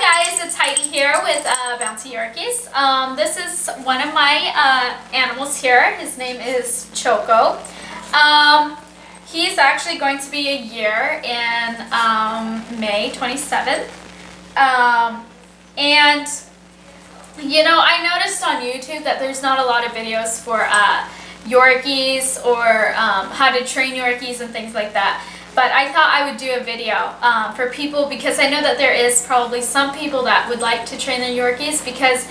guys, it's Heidi here with uh, Bouncy Yorkies. Um, this is one of my uh, animals here. His name is Choco. Um, he's actually going to be a year in um, May 27th. Um, and, you know, I noticed on YouTube that there's not a lot of videos for uh, Yorkies or um, how to train Yorkies and things like that. But I thought I would do a video um, for people because I know that there is probably some people that would like to train their Yorkies because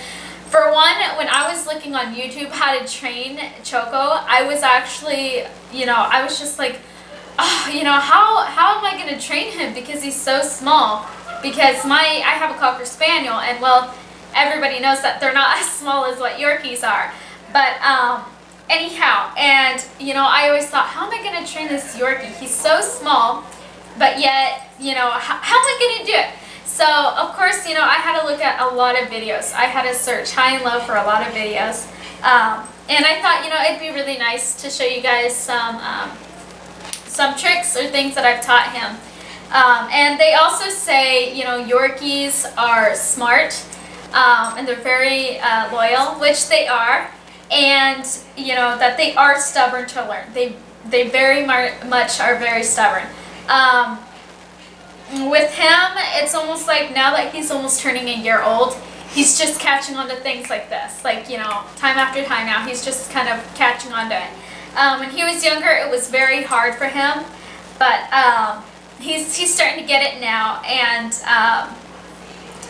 for one, when I was looking on YouTube how to train Choco, I was actually, you know, I was just like, oh, you know, how, how am I going to train him because he's so small? Because my, I have a Cocker Spaniel and well, everybody knows that they're not as small as what Yorkies are. But, um, anyhow, and you know, I always thought, how am I going to train this Yorkie? He's so small, but yet, you know, how, how am I going to do it? So, of course, you know, I had to look at a lot of videos. I had to search high and low for a lot of videos. Um, and I thought, you know, it'd be really nice to show you guys some, um, some tricks or things that I've taught him. Um, and they also say, you know, Yorkies are smart um, and they're very uh, loyal, which they are and you know that they are stubborn to learn. They they very much are very stubborn. Um, with him, it's almost like now that he's almost turning a year old, he's just catching on to things like this. Like, you know, time after time now, he's just kind of catching on to it. Um, when he was younger, it was very hard for him, but um, he's, he's starting to get it now, and, um,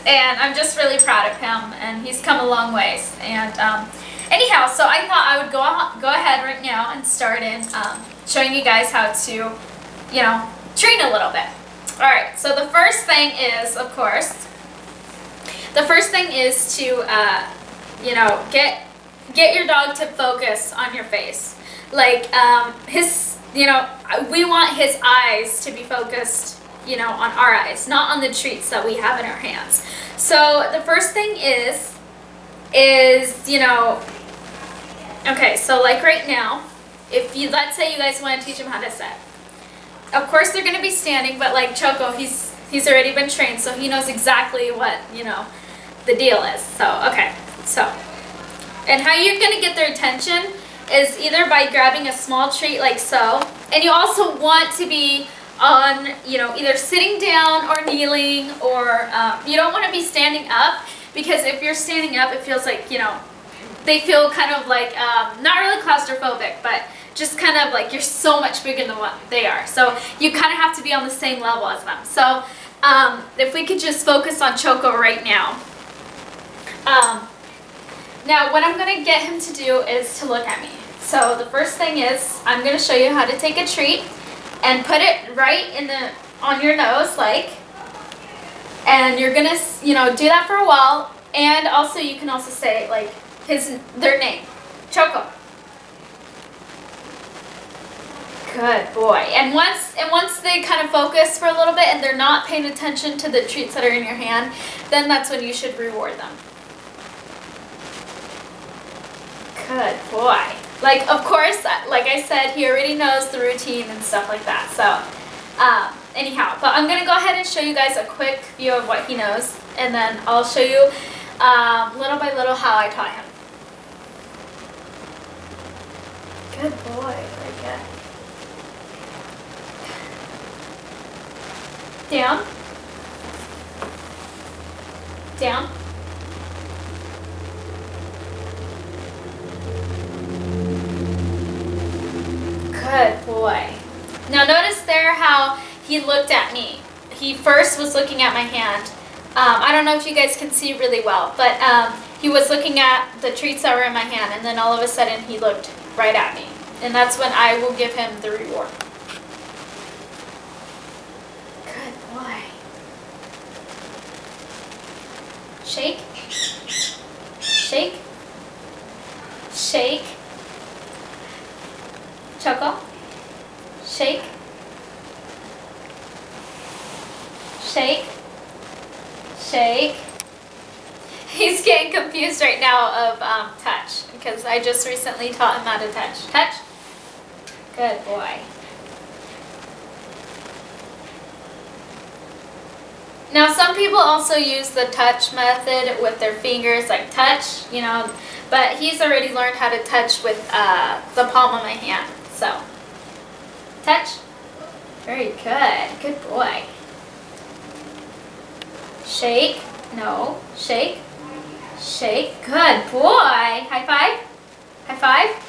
and I'm just really proud of him, and he's come a long ways. And um, Anyhow, so I thought I would go, go ahead right now and start in um, showing you guys how to, you know, train a little bit. Alright, so the first thing is, of course, the first thing is to, uh, you know, get get your dog to focus on your face. Like, um, his, you know, we want his eyes to be focused, you know, on our eyes, not on the treats that we have in our hands. So the first thing is, is, you know, Okay, so like right now, if you, let's say you guys want to teach him how to sit. Of course they're going to be standing, but like Choco, he's, he's already been trained, so he knows exactly what, you know, the deal is. So, okay, so. And how you're going to get their attention is either by grabbing a small treat like so, and you also want to be on, you know, either sitting down or kneeling, or um, you don't want to be standing up, because if you're standing up, it feels like, you know, they feel kind of like, um, not really claustrophobic, but just kind of like you're so much bigger than what they are. So you kind of have to be on the same level as them. So um, if we could just focus on Choco right now. Um, now what I'm going to get him to do is to look at me. So the first thing is I'm going to show you how to take a treat and put it right in the on your nose like and you're going to you know do that for a while and also you can also say like his their name. Choco. Good boy. And once and once they kind of focus for a little bit and they're not paying attention to the treats that are in your hand, then that's when you should reward them. Good boy. Like, of course, like I said, he already knows the routine and stuff like that. So, um, anyhow, but I'm going to go ahead and show you guys a quick view of what he knows. And then I'll show you um, little by little how I taught him. Good boy. Down. Down. Good boy. Now notice there how he looked at me. He first was looking at my hand. Um, I don't know if you guys can see really well, but um, he was looking at the treats that were in my hand, and then all of a sudden he looked right at me. And that's when I will give him the reward. Good boy. Shake. Shake. Shake. Choco. Shake. Shake. Shake. He's getting confused right now of um, touch because I just recently taught him how to touch. Touch. Good boy. Now some people also use the touch method with their fingers, like touch, you know, but he's already learned how to touch with uh, the palm of my hand, so. Touch. Very good, good boy. Shake, no, shake, shake, good boy. High five, high five.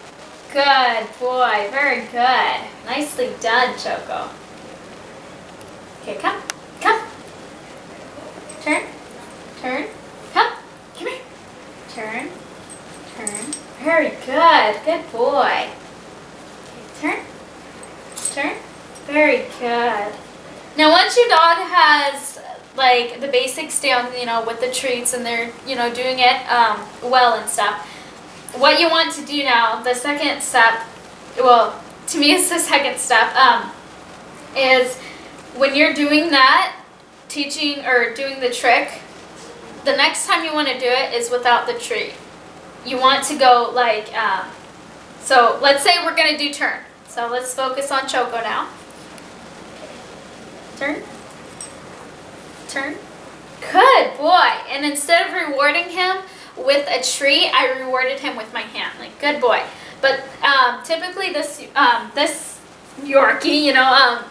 Good boy, very good. Nicely done, Choco. Okay, come, come. Turn, turn, come, come here. Turn, turn. Very good, good boy. Okay, turn, turn. Very good. Now once your dog has like the basics down, you know, with the treats and they're, you know, doing it um, well and stuff, what you want to do now, the second step, well, to me it's the second step, um, is when you're doing that, teaching or doing the trick, the next time you want to do it is without the treat. You want to go like, um, so let's say we're going to do turn. So let's focus on Choco now. Turn. Turn. Good boy. And instead of rewarding him with a treat, I rewarded him with my hand. Like, good boy. But um, typically this, um, this Yorkie, you know, um,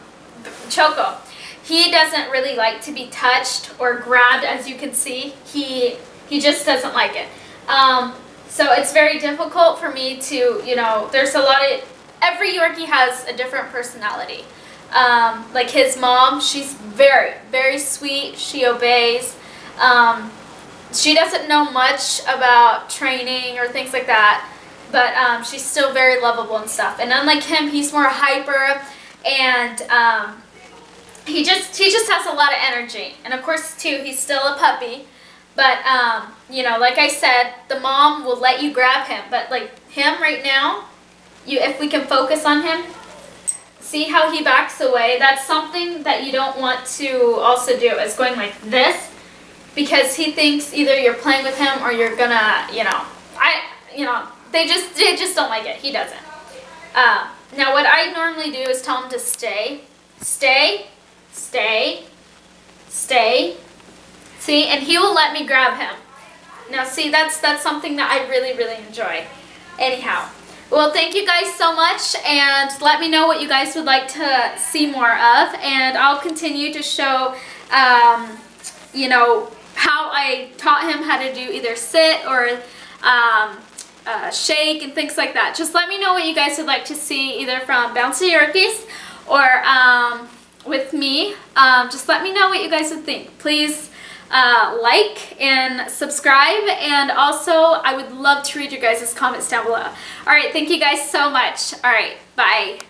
Choco, he doesn't really like to be touched or grabbed, as you can see. He, he just doesn't like it. Um, so it's very difficult for me to, you know, there's a lot of, every Yorkie has a different personality. Um, like his mom, she's very, very sweet. She obeys. Um, she doesn't know much about training or things like that, but um, she's still very lovable and stuff. And unlike him, he's more hyper and um, he just he just has a lot of energy. And of course, too, he's still a puppy. But, um, you know, like I said, the mom will let you grab him. But, like, him right now, you if we can focus on him, see how he backs away? That's something that you don't want to also do, is going like this because he thinks either you're playing with him or you're gonna, you know, I, you know, they just, they just don't like it. He doesn't. Uh, now what I normally do is tell him to stay, stay, stay, stay, see, and he will let me grab him. Now see, that's, that's something that I really, really enjoy. Anyhow, well, thank you guys so much, and let me know what you guys would like to see more of, and I'll continue to show, um, you know, how I taught him how to do either sit or um, uh, shake and things like that. Just let me know what you guys would like to see either from Bouncy Yorkies or um, with me. Um, just let me know what you guys would think. Please uh, like and subscribe and also I would love to read your guys' comments down below. Alright, thank you guys so much. Alright, bye.